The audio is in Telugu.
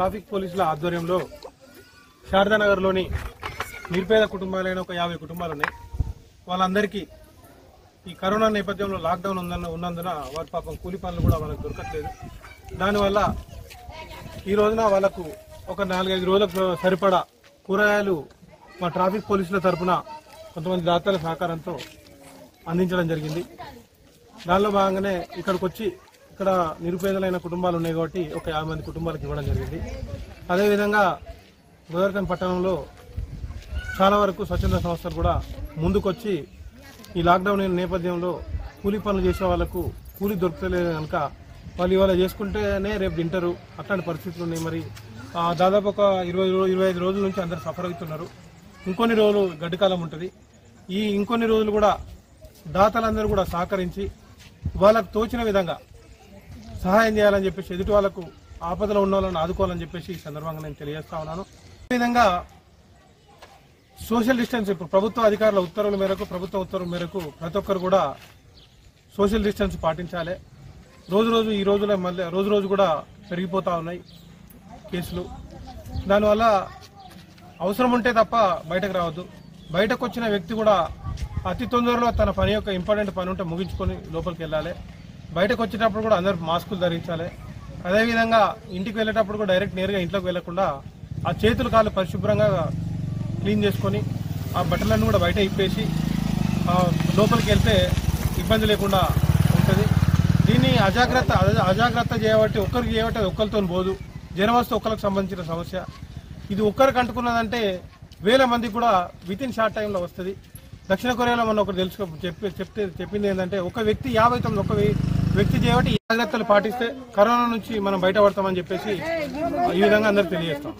ట్రాఫిక్ పోలీసుల ఆధ్వర్యంలో శారదానగర్లోని నిర్పేద కుటుంబాలైన ఒక యాభై కుటుంబాలు ఉన్నాయి వాళ్ళందరికీ ఈ కరోనా నేపథ్యంలో లాక్డౌన్ ఉందన్న ఉన్నందున వారి పాపం కూలి పనులు కూడా వాళ్ళకి దొరకట్లేదు. దానివల్ల ఈ రోజున వాళ్ళకు ఒక నాలుగైదు రోజులకు సరిపడా కూరగాయలు మా ట్రాఫిక్ పోలీసుల తరపున కొంతమంది దాతల సహకారంతో అందించడం జరిగింది. దానిలో భాగంగానే ఇక్కడికి వచ్చి ఇక్కడ నిరుపేదలైన కుటుంబాలు ఉన్నాయి కాబట్టి ఒక యాభై మంది కుటుంబాలకు ఇవ్వడం జరిగింది. అదేవిధంగా గోదావరిఖం పట్టణంలో చాలా వరకు స్వచ్ఛంద సంస్థలు కూడా ముందుకొచ్చి ఈ లాక్డౌన్ నేపథ్యంలో కూలీ పనులు చేసే వాళ్ళకు కూలీ దొరకలేదు కనుక వాళ్ళు ఇవాళ చేసుకుంటేనే రేపు తింటారు. అట్లాంటి పరిస్థితులు ఉన్నాయి మరి. దాదాపు ఒక ఇరవై ఇరవై ఐదు రోజుల నుంచి అందరు సఫర్ అవుతున్నారు. ఇంకొన్ని రోజులు గడ్డికాలం ఉంటుంది. ఈ ఇంకొన్ని రోజులు కూడా దాతలందరూ కూడా సహకరించి వాళ్ళకు తోచిన విధంగా సహాయం చేయాలని చెప్పేసి ఎదుటి వాళ్ళకు ఆపదలో ఉన్న వాళ్ళని ఆదుకోవాలని చెప్పేసి ఈ సందర్భంగా నేను తెలియజేస్తా ఉన్నాను. ఈ విధంగా సోషల్ డిస్టెన్స్ ఇప్పుడు ప్రభుత్వ అధికారుల ఉత్తర్వుల మేరకు ప్రభుత్వ ఉత్తర్వుల మేరకు ప్రతి ఒక్కరు కూడా సోషల్ డిస్టెన్స్ పాటించాలి. రోజు రోజు ఈ రోజులో మళ్ళీ రోజు రోజు కూడా పెరిగిపోతూ ఉన్నాయి కేసులు. దానివల్ల అవసరం ఉంటే తప్ప బయటకు రావద్దు. బయటకు వచ్చిన వ్యక్తి కూడా అతి తొందరలో తన పని యొక్క ఇంపార్టెంట్ పని ఉంటే ముగించుకొని లోపలికి వెళ్ళాలి. బయటకు వచ్చేటప్పుడు కూడా అందరు మాస్కులు ధరించాలి. అదేవిధంగా ఇంటికి వెళ్ళేటప్పుడు కూడా డైరెక్ట్ నేరుగా ఇంట్లోకి వెళ్ళకుండా ఆ చేతులు కాళ్ళు పరిశుభ్రంగా క్లీన్ చేసుకొని ఆ బట్టలన్నీ కూడా బయట ఇప్పేసి లోపలికి వెళ్తే ఇబ్బంది లేకుండా ఉంటుంది. దీన్ని అజాగ్రత్త అజ- అజాగ్రత్త చేయబట్టి ఒక్కరికి చేయబట్టి అది ఒక్కరితో పోదు. జ్వరం వస్తే ఒక్కరికి సంబంధించిన సమస్య. ఇది ఒక్కరికి అంటుకున్నదంటే వేల మందికి కూడా విత్ ఇన్ షార్ట్ టైంలో వస్తుంది. దక్షిణ కొరియాలో మనం ఒకటి తెలుసుకో చెప్పి చెప్తే చెప్పింది ఏంటంటే ఒక వ్యక్తి యాభై తొమ్మిది ఒక వ్యక్తి చేయబట్టి జాగ్రత్తలు పాటిస్తే కరోనా నుంచి మనం బయటపడతామని చెప్పేసి ఈ విధంగా అందరికి తెలియజేస్తాం.